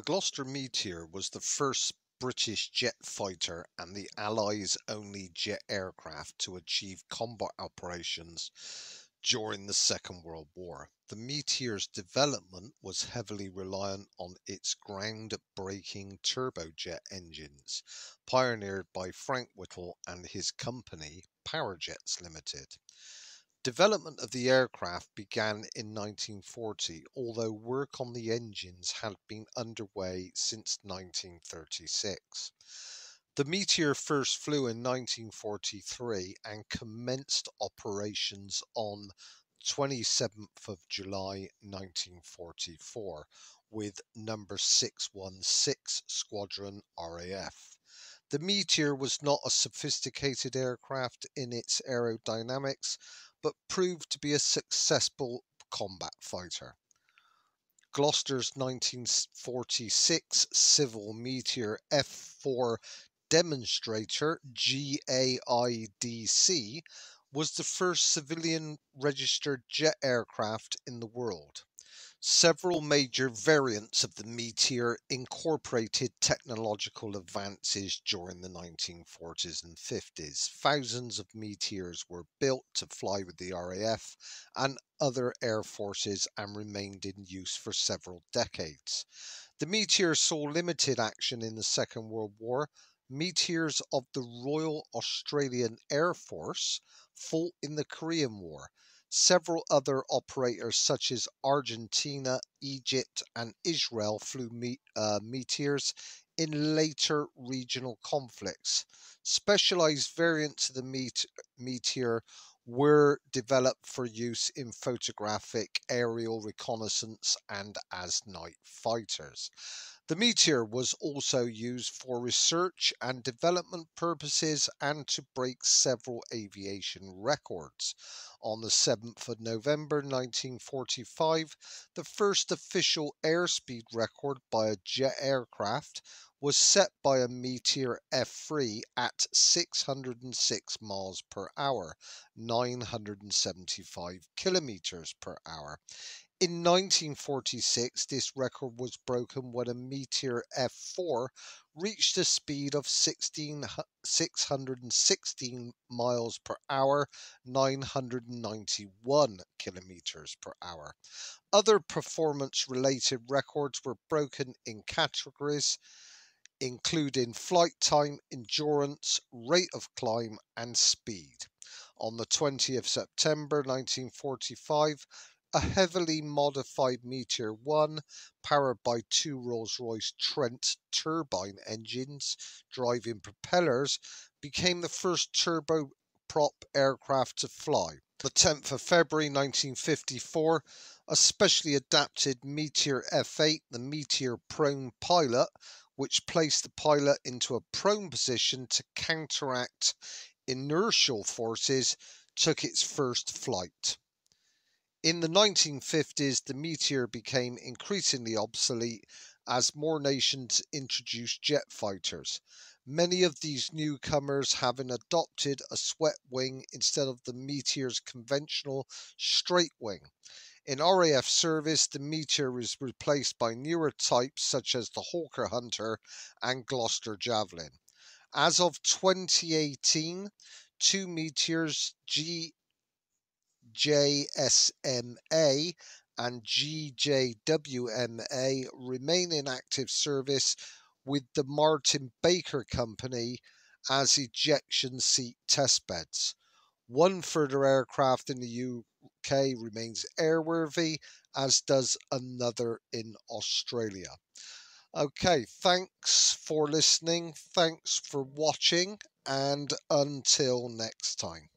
The Gloster Meteor was the first British jet fighter and the Allies' only jet aircraft to achieve combat operations during the Second World War. The Meteor's development was heavily reliant on its ground-breaking turbojet engines, pioneered by Frank Whittle and his company, Power Jets Limited. Development of the aircraft began in 1940, although work on the engines had been underway since 1936. The Meteor first flew in 1943 and commenced operations on 27th of July 1944 with number 616 Squadron RAF. The Meteor was not a sophisticated aircraft in its aerodynamics, but proved to be a successful combat fighter. Gloster's 1946 Civil Meteor F4 demonstrator G-AIDC was the first civilian registered jet aircraft in the world. Several major variants of the Meteor incorporated technological advances during the 1940s and 50s. Thousands of Meteors were built to fly with the RAF and other air forces and remained in use for several decades. The Meteor saw limited action in the Second World War. Meteors of the Royal Australian Air Force fought in the Korean War Several other operators such as Argentina, Egypt and Israel flew me uh, meteors in later regional conflicts. Specialized variants of the met meteor were developed for use in photographic aerial reconnaissance and as night fighters. The Meteor was also used for research and development purposes and to break several aviation records. On the 7th of November 1945, the first official airspeed record by a jet aircraft was set by a Meteor F3 at 606 miles per hour, 975 kilometers per hour. In 1946, this record was broken when a Meteor F4 reached a speed of 16, 616 miles per hour, 991 kilometers per hour. Other performance related records were broken in categories including flight time, endurance, rate of climb, and speed. On the 20th of September 1945, a heavily modified Meteor 1 powered by two Rolls-Royce Trent turbine engines driving propellers became the first turboprop aircraft to fly. The 10th of February 1954, a specially adapted Meteor F8, the Meteor prone pilot, which placed the pilot into a prone position to counteract inertial forces, took its first flight. In the 1950s, the Meteor became increasingly obsolete as more nations introduced jet fighters. Many of these newcomers having adopted a swept wing instead of the Meteor's conventional straight wing. In RAF service, the Meteor is replaced by newer types such as the Hawker Hunter and Gloster Javelin. As of 2018, two Meteors G-JSMA and G-JWMA remain in active service with the Martin Baker Company as ejection seat testbeds. One further aircraft in the UK remains airworthy, as does another in Australia. Okay, thanks for listening, thanks for watching, and until next time.